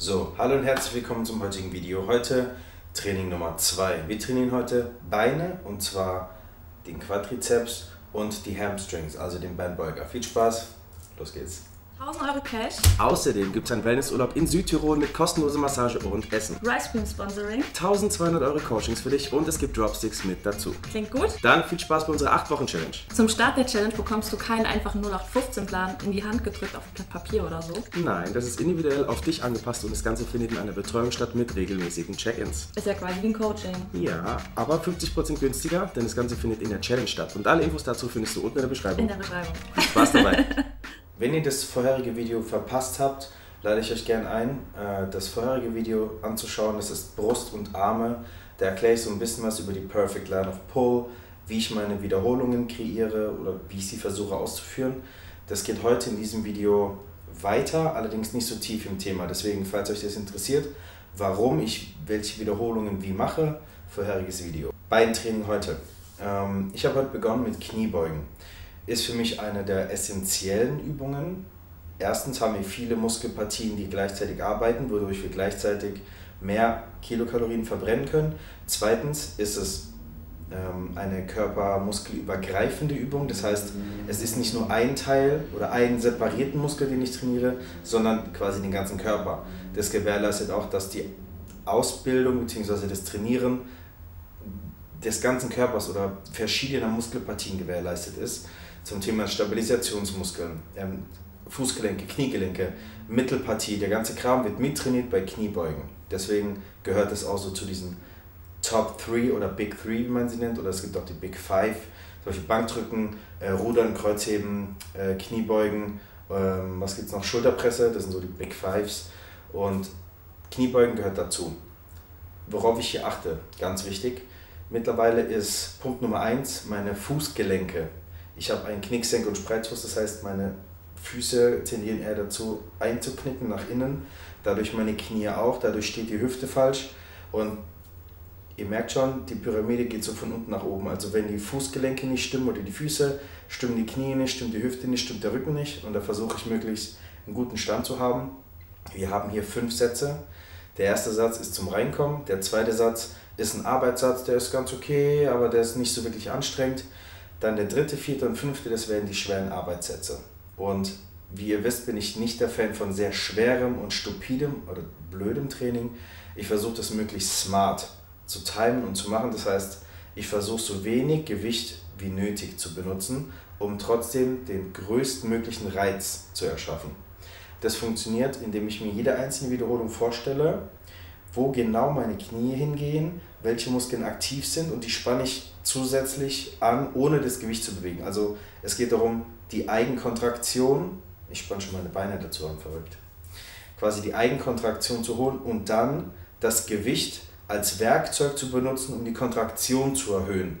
So, hallo und herzlich willkommen zum heutigen Video. Heute Training Nummer 2. Wir trainieren heute Beine und zwar den Quadrizeps und die Hamstrings, also den Beinbeuger. Viel Spaß, los geht's. 1000 Euro Cash. Außerdem gibt es einen Wellnessurlaub in Südtirol mit kostenloser Massage und Essen. Rice Cream Sponsoring. 1200 Euro Coachings für dich und es gibt Dropsticks mit dazu. Klingt gut. Dann viel Spaß bei unserer 8-Wochen-Challenge. Zum Start der Challenge bekommst du keinen einfachen 0815-Plan in die Hand gedrückt auf ein Blatt Papier oder so. Nein, das ist individuell auf dich angepasst und das Ganze findet in einer Betreuung statt mit regelmäßigen Check-ins. Ist ja quasi wie ein Coaching. Ja, aber 50% günstiger, denn das Ganze findet in der Challenge statt. Und alle Infos dazu findest du unten in der Beschreibung. In der Beschreibung. Viel Spaß dabei. Wenn ihr das vorherige Video verpasst habt, lade ich euch gerne ein, äh, das vorherige Video anzuschauen. Das ist Brust und Arme. Da erkläre ich so ein bisschen was über die Perfect Line of Pull, wie ich meine Wiederholungen kreiere oder wie ich sie versuche auszuführen. Das geht heute in diesem Video weiter, allerdings nicht so tief im Thema. Deswegen, falls euch das interessiert, warum ich welche Wiederholungen wie mache, vorheriges Video. Beintraining heute. Ähm, ich habe heute begonnen mit Kniebeugen ist für mich eine der essentiellen Übungen. Erstens haben wir viele Muskelpartien, die gleichzeitig arbeiten, wodurch wir gleichzeitig mehr Kilokalorien verbrennen können. Zweitens ist es ähm, eine körpermuskelübergreifende Übung. Das heißt, es ist nicht nur ein Teil oder einen separierten Muskel, den ich trainiere, sondern quasi den ganzen Körper. Das gewährleistet auch, dass die Ausbildung bzw. das Trainieren des ganzen Körpers oder verschiedener Muskelpartien gewährleistet ist zum Thema Stabilisationsmuskeln, ähm, Fußgelenke, Kniegelenke, Mittelpartie, der ganze Kram wird mittrainiert bei Kniebeugen. Deswegen gehört es auch so zu diesen Top 3 oder Big 3, wie man sie nennt, oder es gibt auch die Big 5, solche Bankdrücken, äh, Rudern, Kreuzheben, äh, Kniebeugen, ähm, was gibt es noch, Schulterpresse, das sind so die Big Fives. Und Kniebeugen gehört dazu. Worauf ich hier achte, ganz wichtig, mittlerweile ist Punkt Nummer 1 meine Fußgelenke ich habe einen Knicksenk- und Spreizfuß, das heißt, meine Füße tendieren eher dazu einzuknicken nach innen, dadurch meine Knie auch, dadurch steht die Hüfte falsch und ihr merkt schon, die Pyramide geht so von unten nach oben. Also wenn die Fußgelenke nicht stimmen oder die Füße, stimmen die Knie nicht, stimmt die Hüfte nicht, stimmt der Rücken nicht und da versuche ich möglichst einen guten Stand zu haben. Wir haben hier fünf Sätze. Der erste Satz ist zum Reinkommen, der zweite Satz ist ein Arbeitssatz, der ist ganz okay, aber der ist nicht so wirklich anstrengend. Dann der dritte, vierte und fünfte, das wären die schweren Arbeitssätze. Und wie ihr wisst, bin ich nicht der Fan von sehr schwerem und stupidem oder blödem Training. Ich versuche das möglichst smart zu timen und zu machen. Das heißt, ich versuche so wenig Gewicht wie nötig zu benutzen, um trotzdem den größtmöglichen Reiz zu erschaffen. Das funktioniert, indem ich mir jede einzelne Wiederholung vorstelle, wo genau meine Knie hingehen, welche Muskeln aktiv sind und die spanne ich zusätzlich an, ohne das Gewicht zu bewegen. Also es geht darum, die Eigenkontraktion, ich spanne schon meine Beine dazu an, verrückt, quasi die Eigenkontraktion zu holen und dann das Gewicht als Werkzeug zu benutzen, um die Kontraktion zu erhöhen.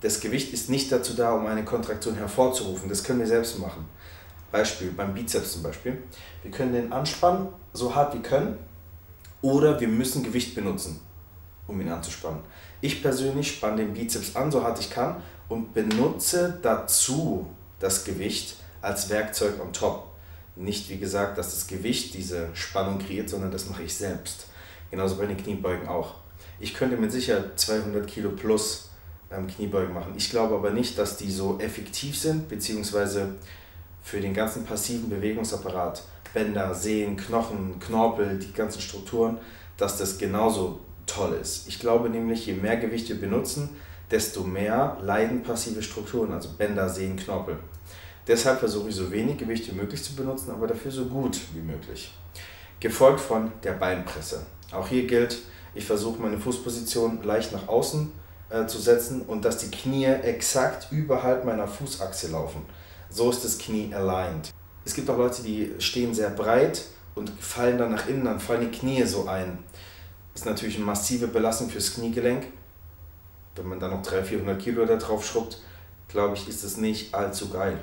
Das Gewicht ist nicht dazu da, um eine Kontraktion hervorzurufen. Das können wir selbst machen. Beispiel beim Bizeps zum Beispiel. Wir können den anspannen, so hart wir können, oder wir müssen Gewicht benutzen, um ihn anzuspannen. Ich persönlich spanne den Bizeps an, so hart ich kann, und benutze dazu das Gewicht als Werkzeug on top. Nicht wie gesagt, dass das Gewicht diese Spannung kreiert, sondern das mache ich selbst. Genauso bei den Kniebeugen auch. Ich könnte mit Sicherheit 200 Kilo plus ähm, Kniebeugen machen. Ich glaube aber nicht, dass die so effektiv sind, beziehungsweise für den ganzen passiven Bewegungsapparat Bänder, Sehnen, Knochen, Knorpel, die ganzen Strukturen, dass das genauso toll ist. Ich glaube nämlich, je mehr Gewicht wir benutzen, desto mehr leiden passive Strukturen, also Bänder, Sehnen, Knorpel. Deshalb versuche ich so wenig Gewicht wie möglich zu benutzen, aber dafür so gut wie möglich. Gefolgt von der Beinpresse. Auch hier gilt, ich versuche meine Fußposition leicht nach außen äh, zu setzen und dass die Knie exakt überhalb meiner Fußachse laufen. So ist das Knie aligned. Es gibt auch Leute, die stehen sehr breit und fallen dann nach innen, dann fallen die Knie so ein. Ist natürlich eine massive Belastung fürs Kniegelenk. Wenn man dann noch 300, 400 Kilo da drauf schrubbt, glaube ich, ist das nicht allzu geil.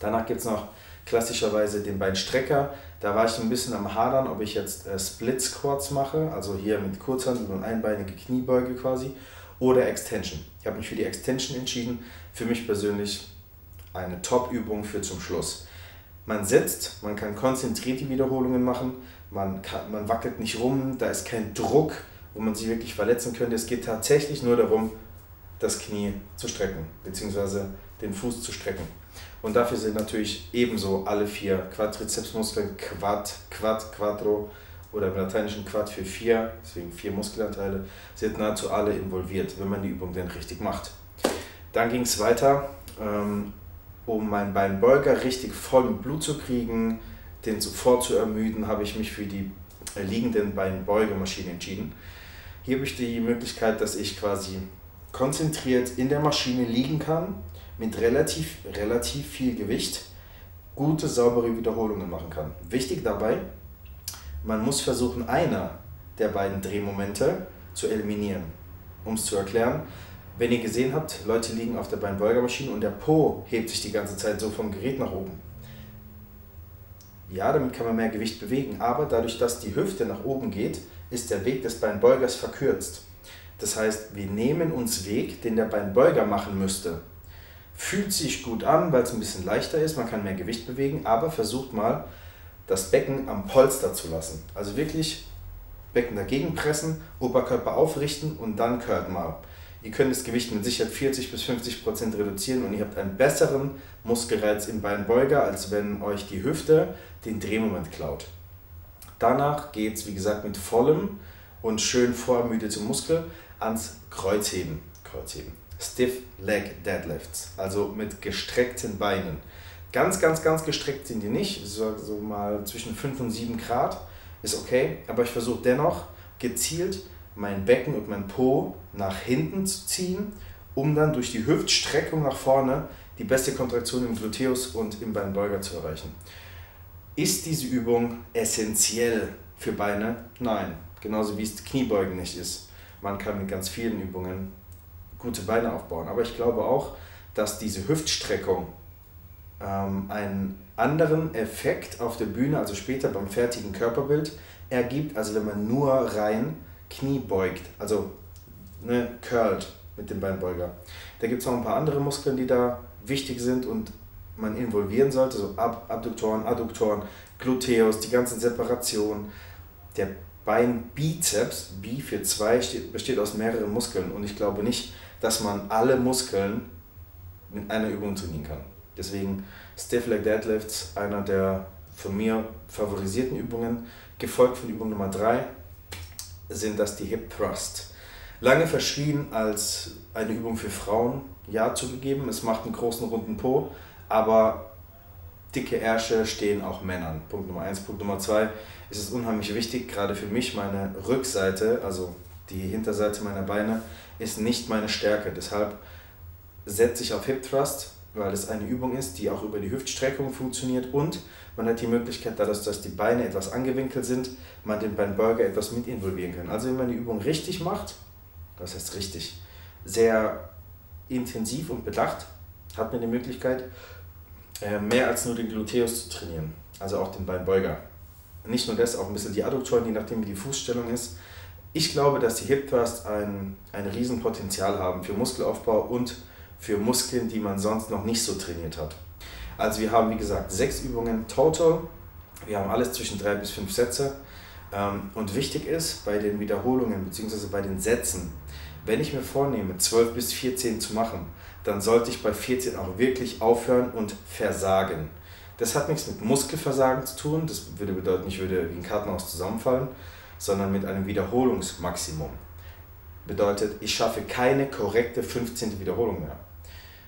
Danach gibt es noch klassischerweise den Beinstrecker. Da war ich ein bisschen am Hadern, ob ich jetzt äh, Split Squats mache, also hier mit Kurzhand und einbeinige Kniebeuge quasi, oder Extension. Ich habe mich für die Extension entschieden. Für mich persönlich eine Top-Übung für zum Schluss. Man sitzt, man kann konzentriert die Wiederholungen machen. Man, kann, man wackelt nicht rum, da ist kein Druck, wo man sich wirklich verletzen könnte. Es geht tatsächlich nur darum, das Knie zu strecken, beziehungsweise den Fuß zu strecken. Und dafür sind natürlich ebenso alle vier Quadrizepsmuskeln, Quad, Quad, Quattro oder im Lateinischen Quad für vier, deswegen vier Muskelanteile, sind nahezu alle involviert, wenn man die Übung denn richtig macht. Dann ging es weiter, ähm, um meinen Beinbeuger richtig voll mit Blut zu kriegen, den sofort zu ermüden, habe ich mich für die äh, liegenden Beinbeugemaschine entschieden. Hier habe ich die Möglichkeit, dass ich quasi konzentriert in der Maschine liegen kann, mit relativ, relativ viel Gewicht, gute, saubere Wiederholungen machen kann. Wichtig dabei, man muss versuchen, einer der beiden Drehmomente zu eliminieren. Um es zu erklären, wenn ihr gesehen habt, Leute liegen auf der Beinbeugermaschine und der Po hebt sich die ganze Zeit so vom Gerät nach oben. Ja, damit kann man mehr Gewicht bewegen, aber dadurch, dass die Hüfte nach oben geht, ist der Weg des Beinbeugers verkürzt. Das heißt, wir nehmen uns Weg, den der Beinbeuger machen müsste. Fühlt sich gut an, weil es ein bisschen leichter ist, man kann mehr Gewicht bewegen, aber versucht mal, das Becken am Polster zu lassen. Also wirklich Becken dagegen pressen, Oberkörper aufrichten und dann Curl mal. Ihr könnt das Gewicht mit Sicherheit 40 bis 50 Prozent reduzieren und ihr habt einen besseren Muskelreiz im Beinbeuger, als wenn euch die Hüfte den Drehmoment klaut. Danach geht es, wie gesagt, mit vollem und schön vorermüdetem Muskel ans Kreuzheben. Kreuzheben. Stiff Leg Deadlifts, also mit gestreckten Beinen. Ganz, ganz, ganz gestreckt sind die nicht, so, so mal zwischen 5 und 7 Grad ist okay, aber ich versuche dennoch gezielt mein Becken und mein Po nach hinten zu ziehen, um dann durch die Hüftstreckung nach vorne die beste Kontraktion im Gluteus und im Beinbeuger zu erreichen. Ist diese Übung essentiell für Beine? Nein, genauso wie es Kniebeugen nicht ist. Man kann mit ganz vielen Übungen gute Beine aufbauen. Aber ich glaube auch, dass diese Hüftstreckung ähm, einen anderen Effekt auf der Bühne, also später beim fertigen Körperbild, ergibt, als wenn man nur rein Knie beugt, also ne, curlt mit dem Beinbeuger. Da gibt es noch ein paar andere Muskeln, die da wichtig sind und man involvieren sollte, so Ab Abduktoren, Adduktoren, Gluteus, die ganzen Separationen. Der Beinbizeps, B für zwei, steht, besteht aus mehreren Muskeln und ich glaube nicht, dass man alle Muskeln mit einer Übung trainieren kann. Deswegen Stiff Leg Deadlifts, einer der von mir favorisierten Übungen, gefolgt von Übung Nummer 3, sind das die Hip Thrust. Lange verschrien als eine Übung für Frauen, ja zugegeben, es macht einen großen runden Po, aber dicke Ärsche stehen auch Männern. Punkt Nummer 1. Punkt Nummer 2 ist es unheimlich wichtig, gerade für mich, meine Rückseite, also die Hinterseite meiner Beine, ist nicht meine Stärke. Deshalb setze ich auf Hip Thrust, weil es eine Übung ist, die auch über die Hüftstreckung funktioniert und man hat die Möglichkeit, dadurch, dass die Beine etwas angewinkelt sind, man den Beinbeuger etwas mit involvieren kann. Also wenn man die Übung richtig macht, das heißt richtig, sehr intensiv und bedacht, hat man die Möglichkeit, äh, mehr als nur den Gluteus zu trainieren, also auch den Beinbeuger. Nicht nur das, auch ein bisschen die Adduktoren, je nachdem wie die Fußstellung ist. Ich glaube, dass die Hip Thrust ein, ein Riesenpotenzial haben für Muskelaufbau und für Muskeln, die man sonst noch nicht so trainiert hat. Also wir haben, wie gesagt, sechs Übungen total. Wir haben alles zwischen drei bis fünf Sätze. Ähm, und wichtig ist bei den Wiederholungen bzw. bei den Sätzen, wenn ich mir vornehme, 12 bis 14 zu machen, dann sollte ich bei 14 auch wirklich aufhören und versagen. Das hat nichts mit Muskelversagen zu tun, das würde bedeuten, ich würde wie ein Kartenhaus zusammenfallen, sondern mit einem Wiederholungsmaximum. Bedeutet, ich schaffe keine korrekte 15. Wiederholung mehr.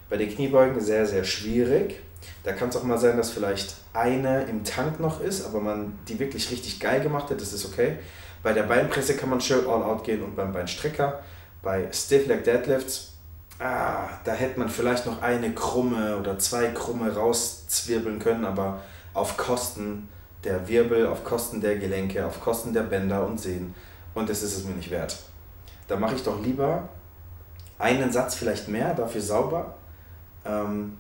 Bei den Kniebeugen sehr, sehr schwierig. Da kann es auch mal sein, dass vielleicht eine im Tank noch ist, aber man die wirklich richtig geil gemacht hat, das ist okay. Bei der Beinpresse kann man schön all out gehen und beim Beinstrecker. Bei Stiff Leg Deadlifts ah, da hätte man vielleicht noch eine Krumme oder zwei Krumme rauszwirbeln können, aber auf Kosten der Wirbel, auf Kosten der Gelenke, auf Kosten der Bänder und Sehnen. Und das ist es mir nicht wert. Da mache ich doch lieber einen Satz vielleicht mehr, dafür sauber. Ähm,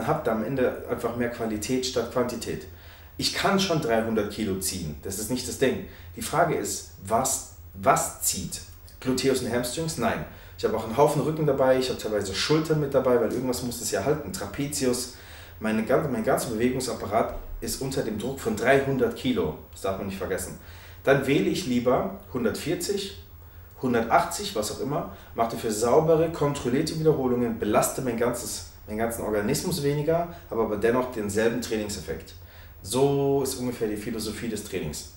und habe da am Ende einfach mehr Qualität statt Quantität. Ich kann schon 300 Kilo ziehen, das ist nicht das Ding. Die Frage ist, was, was zieht? Gluteus und Hamstrings? Nein. Ich habe auch einen Haufen Rücken dabei, ich habe teilweise Schultern mit dabei, weil irgendwas muss es ja halten. Trapezius, meine, mein ganzer Bewegungsapparat ist unter dem Druck von 300 Kilo. Das darf man nicht vergessen. Dann wähle ich lieber 140, 180, was auch immer, mache dafür saubere, kontrollierte Wiederholungen, belaste mein ganzes den ganzen Organismus weniger, aber dennoch denselben Trainingseffekt. So ist ungefähr die Philosophie des Trainings.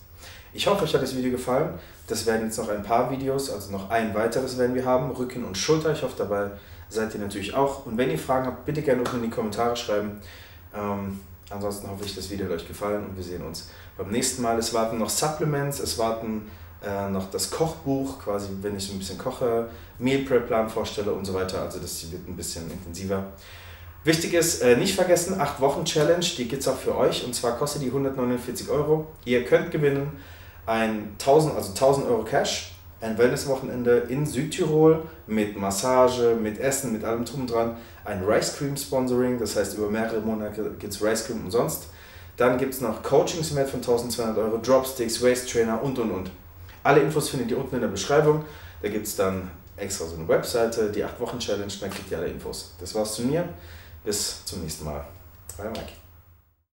Ich hoffe, euch hat das Video gefallen. Das werden jetzt noch ein paar Videos, also noch ein weiteres werden wir haben, Rücken und Schulter. Ich hoffe, dabei seid ihr natürlich auch. Und wenn ihr Fragen habt, bitte gerne unten in die Kommentare schreiben. Ähm, ansonsten hoffe ich, das Video hat euch gefallen und wir sehen uns beim nächsten Mal. Es warten noch Supplements, es warten äh, noch das Kochbuch, quasi wenn ich so ein bisschen koche, Meal Prep Plan vorstelle und so weiter. Also das wird ein bisschen intensiver. Wichtig ist, äh, nicht vergessen, 8 Wochen Challenge, die gibt es auch für euch und zwar kostet die 149 Euro. Ihr könnt gewinnen ein 1000, also 1000 Euro Cash, ein Wellnesswochenende in Südtirol mit Massage, mit Essen, mit allem drum dran, ein Rice Cream Sponsoring, das heißt über mehrere Monate gibt es Rice Cream umsonst. Dann gibt es noch Coachings mit von 1200 Euro, Dropsticks, Waist Trainer und und und. Alle Infos findet ihr unten in der Beschreibung. Da gibt es dann extra so eine Webseite, die 8 Wochen Challenge, dann kriegt ihr alle Infos. Das war's zu mir. Bis zum nächsten Mal. Euer Mike.